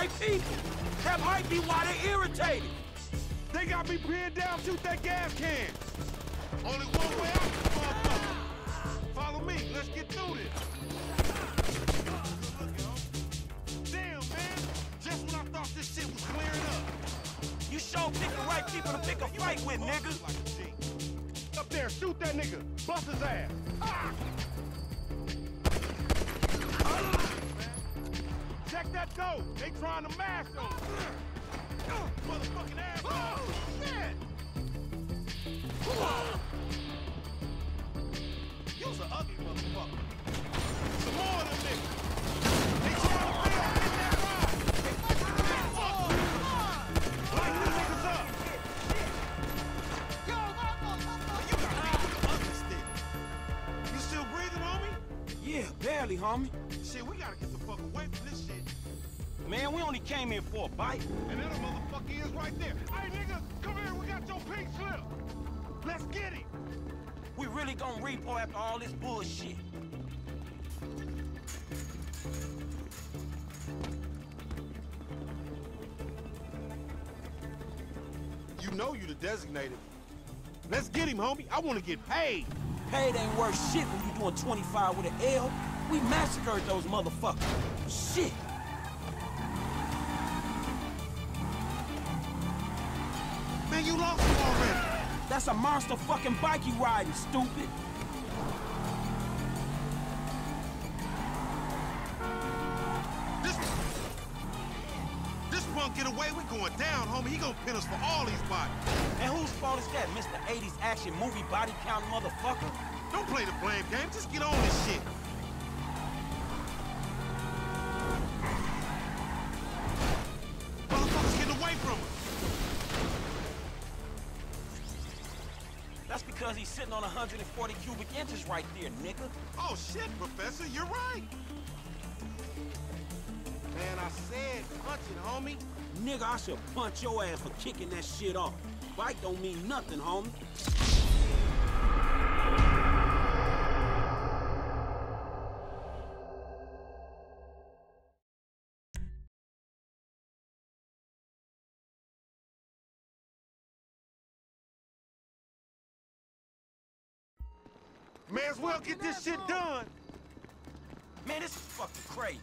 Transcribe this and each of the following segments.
they people. That might be why they irritated. They got me pinned down, shoot that gas can. Only one way out, motherfucker. Follow me, let's get through this. Damn, man. Just when I thought this shit was clearing up. You sure pick the right people to pick a fight with, nigga. Like a G. Up there, shoot that nigga. Bust his ass. Ah! Check that door. They trying to mash on us. Motherfucking asshole. Oh, shit! You's an ugly motherfucker. Some more of them niggas. They trying to bail out in that ride. Fuck. Light these niggas up. You got me ugly. You still breathing, homie? Yeah, barely, homie. Shit, we gotta get the fuck away from. Man, we only came in for a bite. And that motherfucker is right there. Hey, nigga, come here. We got your pink slip. Let's get him. We really gonna repo after all this bullshit. You know you the designated. Let's get him, homie. I want to get paid. Paid ain't worth shit when you doing 25 with an L. We massacred those motherfuckers. Shit. You lost him already. That's a monster fucking bike you riding, stupid. This... This punk get away, we going down, homie. He gonna pin us for all these bodies. And whose fault is that, Mr. 80s action movie body count motherfucker? Don't play the blame game. Just get on this shit. Sitting on 140 cubic inches right there, nigga. Oh, shit, Professor. You're right. Man, I said punch it, homie. Nigga, I should punch your ass for kicking that shit off. Bite don't mean nothing, homie. May as well get this shit done. Man, this is fucking crazy.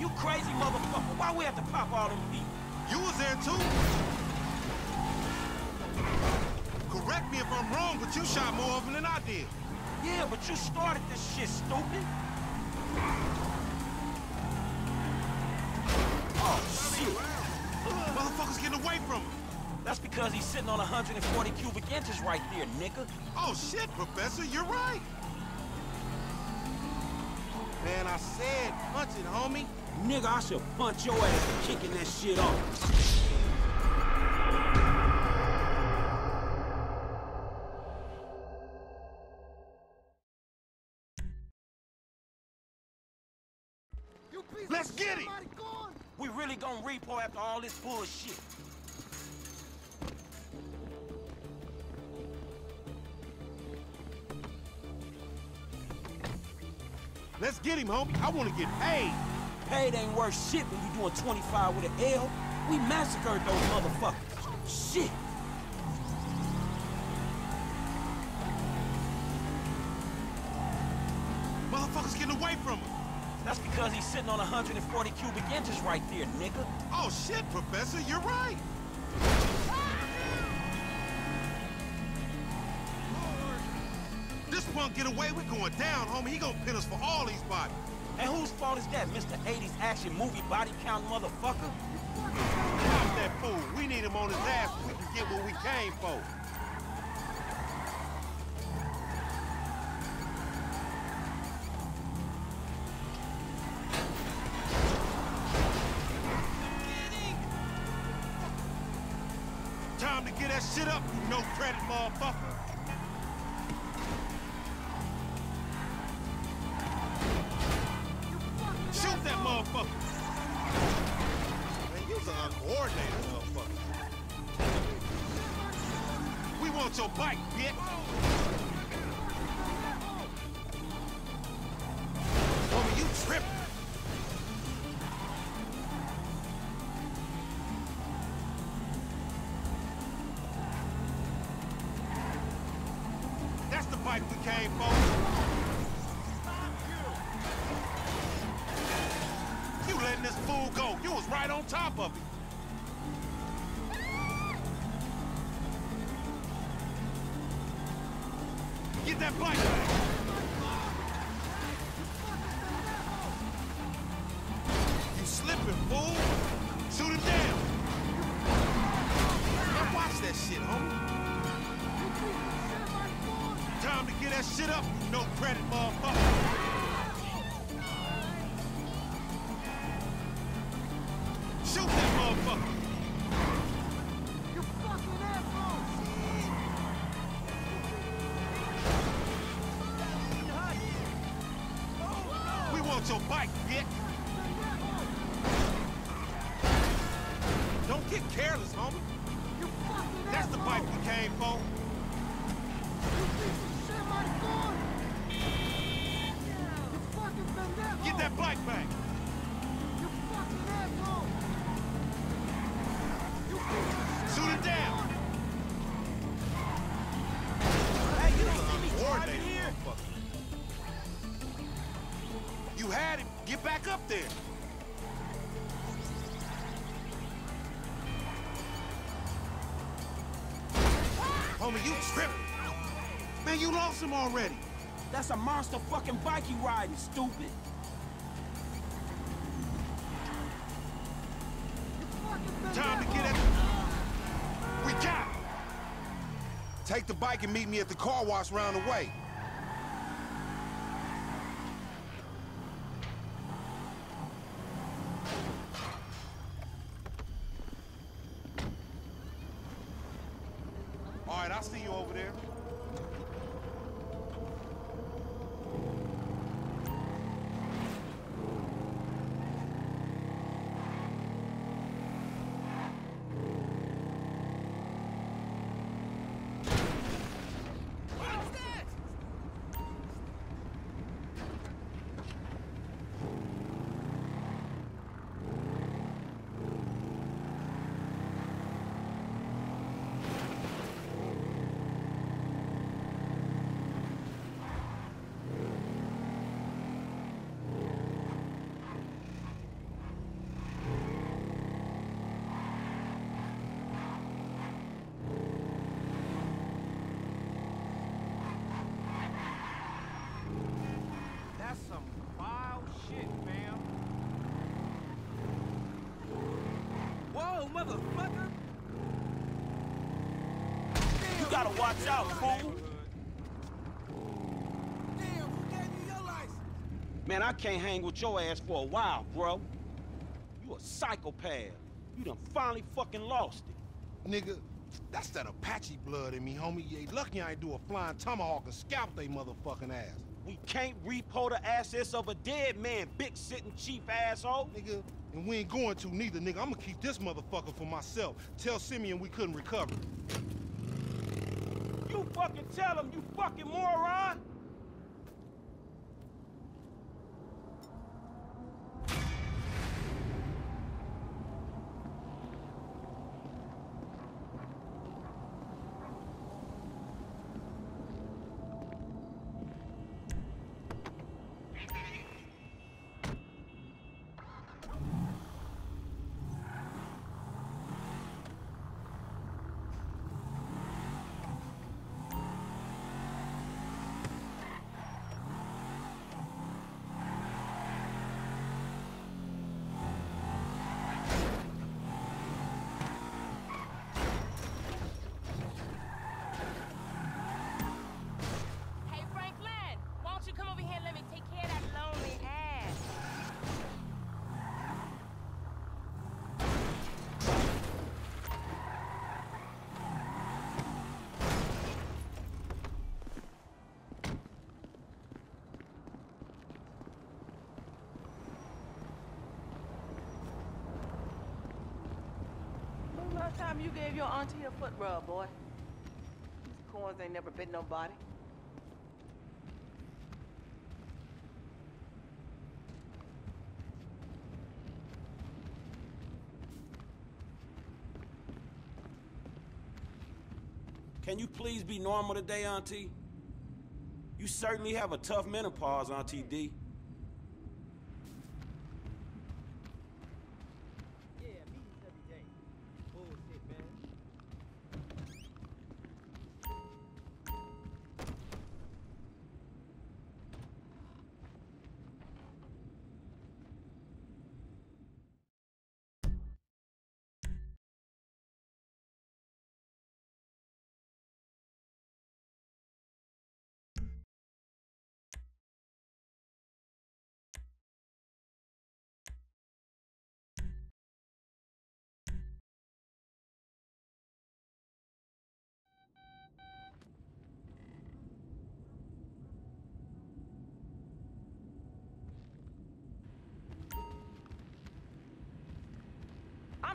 You crazy motherfucker. Why we have to pop all them people? You was there too. Correct me if I'm wrong, but you shot more of them than I did. Yeah, but you started this shit, stupid. Motherfuckers getting away from him. That's because he's sitting on 140 cubic inches right there, nigga. Oh shit, Professor, you're right. Man, I said punch it, homie. Nigga, I should punch your ass for kicking that shit off. After all this bullshit. Let's get him, homie. I want to get paid. Paid ain't worth shit when you doing 25 with an L. We massacred those motherfuckers. Shit. 140 cubic inches right there, nigga. Oh shit, Professor, you're right. This punk get away, we going down, homie. He gonna pin us for all these bodies. And whose fault is that, Mr. 80s action movie body count motherfucker? Stop that fool. We need him on his ass so we can get what we came for. to get that shit up, you no credit motherfucker. Shoot that motherfucker. Man, you's an uncoordinated motherfucker. We want your bike, bitch. Woman, you tripping. Get that bike. Want your bike, bitch. Don't get careless, homie. That's the bike we came for. Get back up there. Homie, you tripping. Man, you lost him already. That's a monster fucking bike you riding, stupid. Time to get it. We got it. Take the bike and meet me at the car wash round the way. All right, I'll see you over there. That's some foul shit, fam. Whoa, motherfucker! You gotta watch out, fool! Damn, who gave you your license? Man, I can't hang with your ass for a while, bro. You a psychopath. You done finally fucking lost it. Nigga, that's that Apache blood in me, homie. You ain't lucky I ain't do a flying tomahawk and scalp they motherfucking ass. We can't repo the assets of a dead man, big sitting chief asshole. Nigga, and we ain't going to neither, nigga. I'm gonna keep this motherfucker for myself. Tell Simeon we couldn't recover. Fucking tell him, you fucking moron! Time you gave your auntie a foot rub, boy. These corns ain't never bit nobody. Can you please be normal today, Auntie? You certainly have a tough menopause, Auntie D.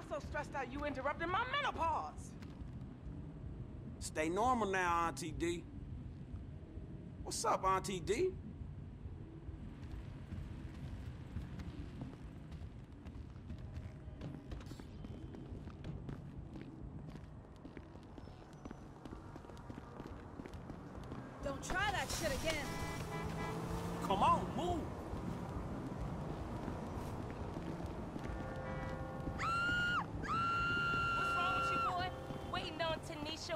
so stressed out you interrupted my menopause. Stay normal now, Auntie D. What's up, Auntie D? Don't try that shit again. Come on, move.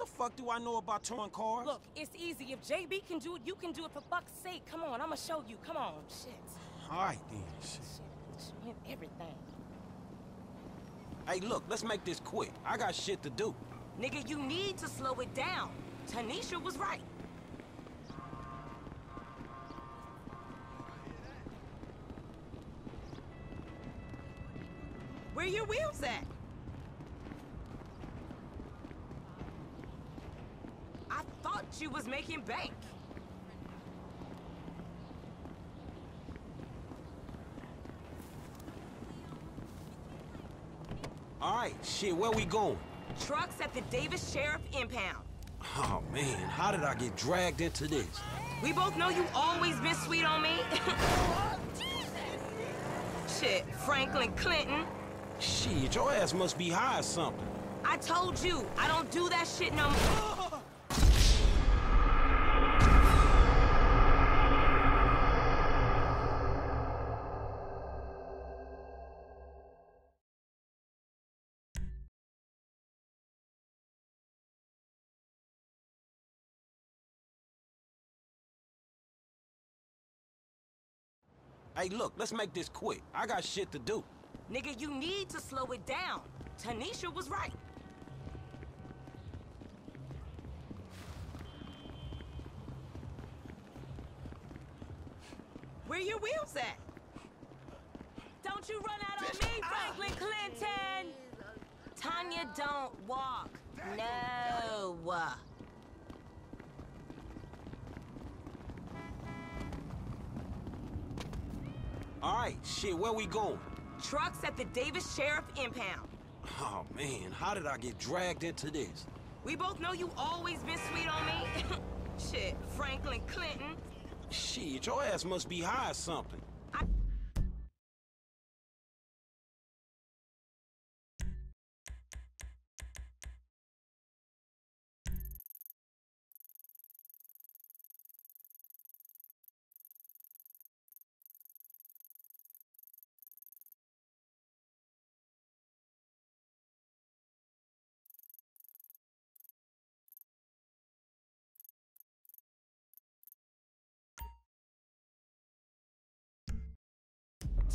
What the fuck do I know about towing cars? Look, it's easy. If JB can do it, you can do it for fuck's sake. Come on, I'ma show you. Come on. Shit. All right then. Shit. Shit. Win everything. Hey, look, let's make this quick. I got shit to do. Nigga, you need to slow it down. Tanisha was right. Where your wheels at? I thought you was making bank. All right, shit, where we going? Trucks at the Davis Sheriff Impound. Oh man, how did I get dragged into this? We both know you always been sweet on me. Shit, Franklin Clinton. Shit, your ass must be high or something. I told you, I don't do that shit no more. Hey, look, let's make this quick. I got shit to do. Nigga, you need to slow it down. Tanisha was right. Where your wheels at? Don't you run out on me, ah! Franklin Clinton! Tonya, don't walk. No. All right, shit, where we going? Trucks at the Davis Sheriff Impound. Oh man, how did I get dragged into this? We both know you always been sweet on me. Shit, Franklin Clinton. Shit, your ass must be high or something.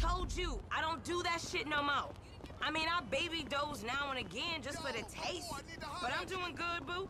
Told you, I don't do that shit no more. I mean, I baby doze now and again just for the taste. But I'm doing good, boo.